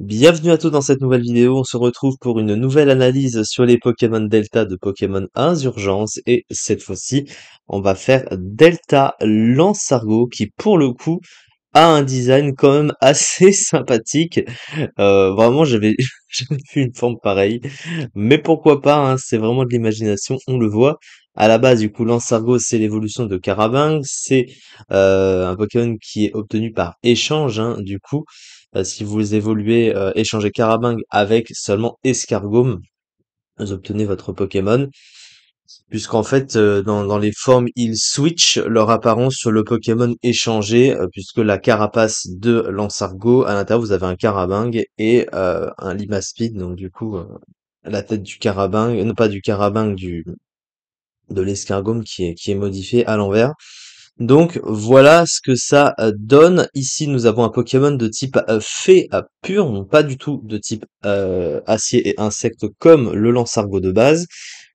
Bienvenue à tous dans cette nouvelle vidéo, on se retrouve pour une nouvelle analyse sur les Pokémon Delta de Pokémon Insurgence et cette fois-ci on va faire Delta Lansargo qui pour le coup a un design quand même assez sympathique. Euh, vraiment j'avais jamais vu une forme pareille, mais pourquoi pas, hein, c'est vraiment de l'imagination, on le voit. À la base du coup Lansargo c'est l'évolution de Carabang, c'est euh, un Pokémon qui est obtenu par échange hein, du coup. Euh, si vous évoluez, euh, échangez Carabing avec seulement Escargome, vous obtenez votre Pokémon. Puisqu'en fait, euh, dans, dans les formes, ils switchent leur apparence sur le Pokémon échangé, puisque la carapace de Lansargo, à l'intérieur, vous avez un Carabing et un Limaspid, donc du coup, la tête du Carabing, non pas du Carabing, du de l'escargome qui est, qui est modifié à l'envers. Donc voilà ce que ça euh, donne. Ici nous avons un Pokémon de type euh, fée euh, pur, non pas du tout de type acier et insecte comme le Lansargo de base.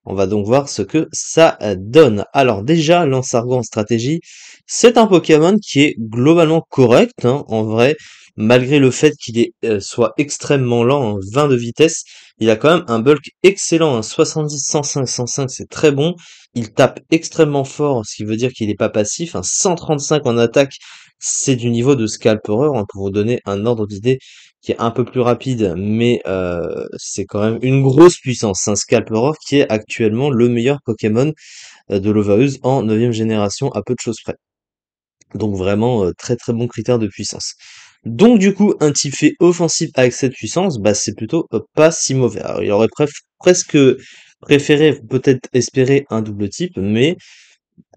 On va donc voir ce que ça donne. Alors déjà, Lansargo en stratégie, c'est un Pokémon qui est globalement correct, hein, en vrai, malgré le fait qu'il est soit extrêmement lent, 20 de vitesse, il a quand même un bulk excellent, 70, 105, 105, c'est très bon. Il tape extrêmement fort, ce qui veut dire qu'il n'est pas passif. Un 135 en attaque, c'est du niveau de Scalperer, hein, pour vous donner un ordre d'idée qui est un peu plus rapide, mais euh, c'est quand même une grosse puissance. Un Scalperer qui est actuellement le meilleur Pokémon euh, de l'Ovaeuse en 9 génération, à peu de choses près. Donc vraiment euh, très très bon critère de puissance. Donc du coup, un type fait offensif avec cette puissance, bah c'est plutôt pas si mauvais. Alors, il aurait presque préféré peut-être espérer un double type, mais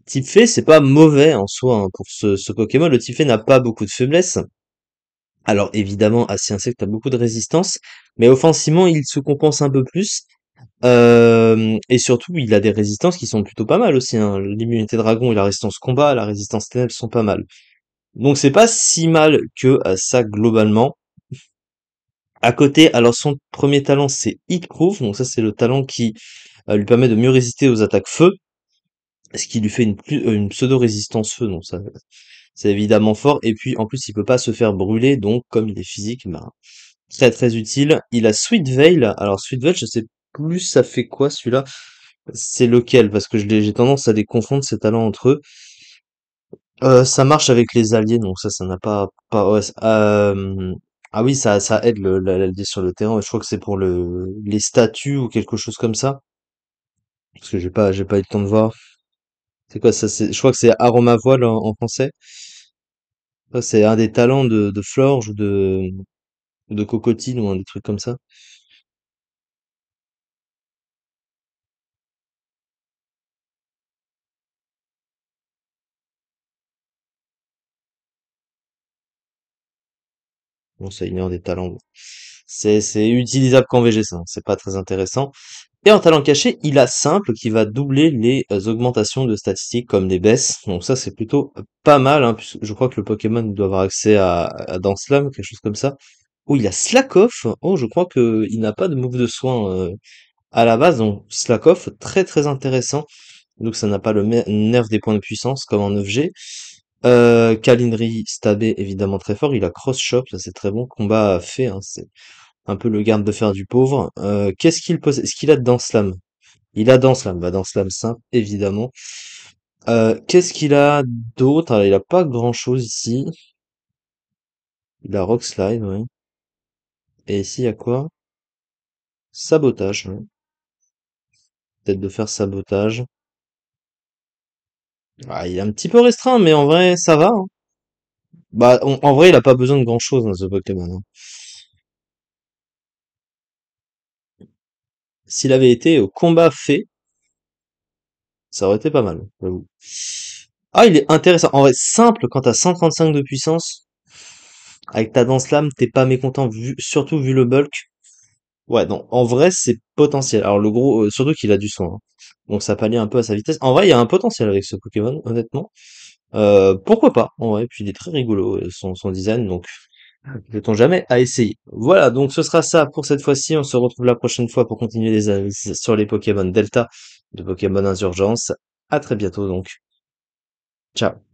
type fait, c'est pas mauvais en soi hein, pour ce, Pokémon. Le type fait n'a pas beaucoup de faiblesses. Alors évidemment, Acier Insecte a beaucoup de résistance, mais offensivement, il se compense un peu plus. Euh, et surtout, il a des résistances qui sont plutôt pas mal aussi. Hein. L'immunité dragon et la résistance combat, la résistance ténèbres sont pas mal. Donc c'est pas si mal que euh, ça globalement. À côté, alors son premier talent c'est Hit Proof, donc ça c'est le talent qui euh, lui permet de mieux résister aux attaques feu, ce qui lui fait une, euh, une pseudo-résistance feu, donc ça c'est évidemment fort. Et puis en plus il peut pas se faire brûler, donc comme il est physique, bah, très très utile. Il a Sweet Veil, alors Sweet Veil je sais plus ça fait quoi celui-là, c'est lequel, parce que j'ai tendance à les confondre ces talents entre eux. Euh, ça marche avec les alliés, donc ça, ça n'a pas, pas, ouais, ah oui, ça, ça aide le, l'allié sur le terrain. Je crois que c'est pour le, les statuts ou quelque chose comme ça. Parce que j'ai pas, j'ai pas eu le temps de voir. C'est quoi ça? C'est, je crois que c'est aroma voile en, français. c'est un des talents de, de Florge ou de, de Cocotine ou un des trucs comme ça. Bon, ça ignore des talents. C'est, utilisable qu'en VG, ça. Hein. C'est pas très intéressant. Et en talent caché, il a simple qui va doubler les euh, augmentations de statistiques comme les baisses. Donc ça, c'est plutôt pas mal, hein, puisque je crois que le Pokémon doit avoir accès à, à Danslam, quelque chose comme ça. Oh, il a Slack Off. Oh, je crois que il n'a pas de move de soin euh, à la base. Donc Slack Off, très très intéressant. Donc ça n'a pas le nerf des points de puissance comme en 9G. Euh, Stabé, évidemment très fort. Il a Cross Shop, ça c'est très bon. Combat fait, hein, c'est un peu le garde de fer du pauvre. Euh, qu'est-ce qu'il a dans Slam Il a dans Slam, bah dans Slam simple, évidemment. Euh, qu'est-ce qu'il a d'autre? Il a pas grand-chose ici. Il a Rock Slide, oui. Et ici, il y a quoi? Sabotage, Peut-être de faire sabotage. Ah, il est un petit peu restreint, mais en vrai, ça va. Hein. Bah, en vrai, il a pas besoin de grand-chose, dans ce Pokémon. Hein. S'il avait été au combat fait, ça aurait été pas mal, j'avoue. Ah, il est intéressant. En vrai, simple, quand t'as 135 de puissance, avec ta danse lame, t'es pas mécontent, surtout vu le bulk. Ouais, non, en vrai, c'est potentiel. Alors, le gros, euh, surtout qu'il a du soin. Hein. Donc, ça pallie un peu à sa vitesse. En vrai, il y a un potentiel avec ce Pokémon, honnêtement. Euh, pourquoi pas, en vrai. Puis, il est très rigolo, euh, son, son design, donc ne jamais à essayer. Voilà, donc ce sera ça pour cette fois-ci. On se retrouve la prochaine fois pour continuer les analyses sur les Pokémon Delta de Pokémon Insurgence. À très bientôt donc. Ciao.